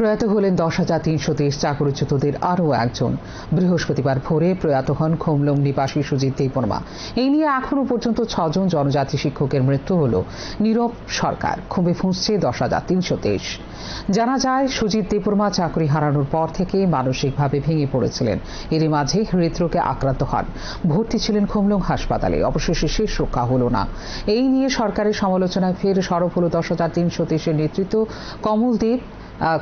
প্রয়াত হলেন দশ হাজার তিনশো তেইশ চাকরিচ্যুতদের আরও একজন। বৃহস্পতিবার ভোরে প্রয়াত হন খোমলং নিবাসী সুজিত দেববর্মা। এই নিয়ে এখনও পর্যন্ত ছজন জনজাতি শিক্ষকের মৃত্যু হল। নীরব সরকার ক্ষোভে ফুঁসছে দশ হাজার তিনশো তেইশ জানা যায়, সুজিত দেববর্মা চাকরি হারানোর পর থেকে মানসিকভাবে ভেঙে পড়েছিলেন। এরই মাঝে হৃদরোগে আক্রান্ত হন। ভর্তি ছিলেন খোমলং হাসপাতালে। অবশেষে শেষ রক্ষা হল না। এই নিয়ে সরকারের সমালোচনায় ফের সরব হল দশ হাজার তিনশো তেইশের নেতৃত্ব কমল দেব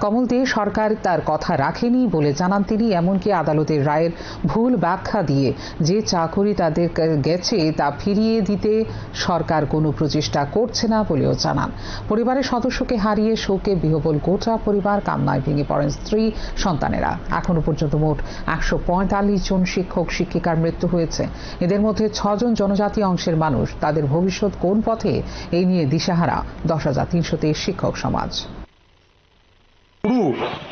কমল দে সরকার তার কথা রাখেনি বলে জানান তিনি, এমনকি আদালতের রায়ের ভুল ব্যাখ্যা দিয়ে যে চাকরি তাদের গেছে তা ফিরিয়ে দিতে সরকার কোনো প্রচেষ্টা করছে না বলেও জানান। পরিবারের সদস্যকে হারিয়ে শোকে বিহবল গোটা পরিবার কান্নায় ভেঙে পড়েন স্ত্রী, সন্তানেরা। এখনও পর্যন্ত মোট একশো পঁয়তাল্লিশ জন শিক্ষক, শিক্ষিকার মৃত্যু হয়েছে। এদের মধ্যে ছজন জনজাতি অংশের মানুষ। তাদের ভবিষ্যৎ কোন পথে? এই নিয়ে দিশাহারা দশ হাজার তিনশো শিক্ষক সমাজ।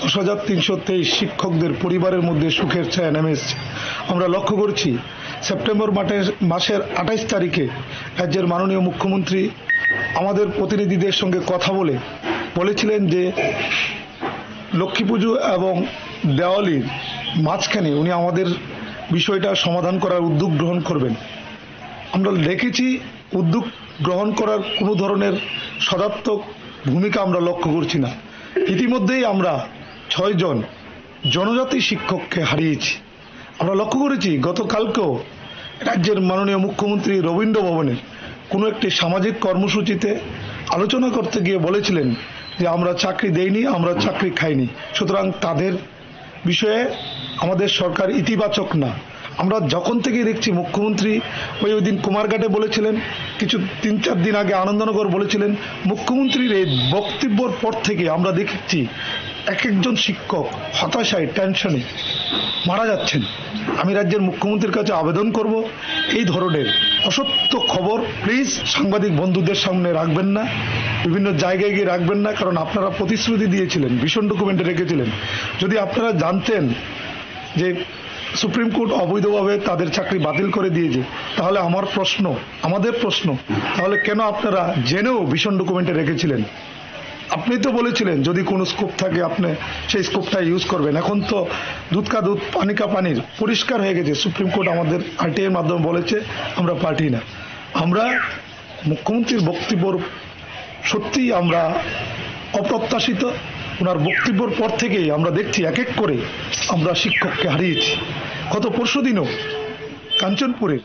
দশ হাজার তিনশো তেইশ শিক্ষকদের পরিবারের মধ্যে সুখের ছায়া নেমে এসছে। আমরা লক্ষ্য করছি, সেপ্টেম্বর মাসের আঠাইশ তারিখে রাজ্যের মাননীয় মুখ্যমন্ত্রী আমাদের প্রতিনিধিদের সঙ্গে কথা বলে বলেছিলেন যে লক্ষ্মী পুজো এবং দেওয়ালির মাঝখানে উনি আমাদের বিষয়টা সমাধান করার উদ্যোগ গ্রহণ করবেন। আমরা দেখেছি উদ্যোগ গ্রহণ করার কোনো ধরনের সদাত্মক ভূমিকা আমরা লক্ষ্য করছি না। ইতিমধ্যেই আমরা ছয়জন জনজাতি শিক্ষককে হারিয়েছি। আমরা লক্ষ্য করেছি গতকালকেও রাজ্যের মাননীয় মুখ্যমন্ত্রী রবীন্দ্র ভবনের কোনো একটি সামাজিক কর্মসূচিতে আলোচনা করতে গিয়ে বলেছিলেন যে আমরা চাকরি দেইনি, আমরা চাকরি খাইনি। সুতরাং তাদের বিষয়ে আমাদের সরকার ইতিবাচক না। আমরা যখন থেকে দেখছি মুখ্যমন্ত্রী ওই ওই দিন কুমারঘাটে বলেছিলেন, কিছু তিন চার দিন আগে আনন্দনগর বলেছিলেন, মুখ্যমন্ত্রীর এই বক্তব্যর পর থেকে আমরা দেখছি এক একজন শিক্ষক হতাশায় টেনশনে মারা যাচ্ছেন। আমি রাজ্যের মুখ্যমন্ত্রীর কাছে আবেদন করব, এই ধরনের অসত্য খবর প্লিজ সাংবাদিক বন্ধুদের সামনে রাখবেন না, বিভিন্ন জায়গায় গিয়ে রাখবেন না, কারণ আপনারা প্রতিশ্রুতি দিয়েছিলেন, ভীষণ ডকুমেন্টে রেখেছিলেন। যদি আপনারা জানতেন যে সুপ্রিম কোর্ট অবৈধভাবে তাদের চাকরি বাতিল করে দিয়েছে, তাহলে আমার প্রশ্ন, আমাদের প্রশ্ন, তাহলে কেন আপনারা জেনেও ভীষণ ডকুমেন্টে রেখেছিলেন? আপনি তো বলেছিলেন, যদি কোনো স্কোপ থাকে আপনি সেই স্কোপটা ইউজ করবেন। এখন তো দুধ কা দুধ, পানি কা পানির পরিষ্কার হয়ে গেছে। সুপ্রিম কোর্ট আমাদের আরটিআইয়ের মাধ্যমে বলেছে, আমরা পার্টি না। আমরা মুখ্যমন্ত্রীর বক্তব্যর সত্যিই আমরা অপ্রত্যাশিত। ওনার বক্তব্যর পর থেকেই আমরা দেখছি এক এক করে আমরা শিক্ষককে হারিয়েছি। গত পরশু দিনও কাঞ্চনপুরের